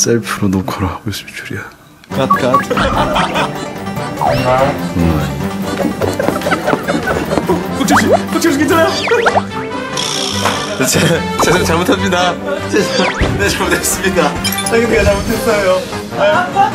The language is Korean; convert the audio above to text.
셀프로 녹화를 하고 있을 줄이야. 갓, 갓. 음. 박철 씨, 박철 씨 괜찮아요? 제, 죄송 잘못합니다. 죄송, 네 잘못했습니다. 자기가 잘못했어요 아,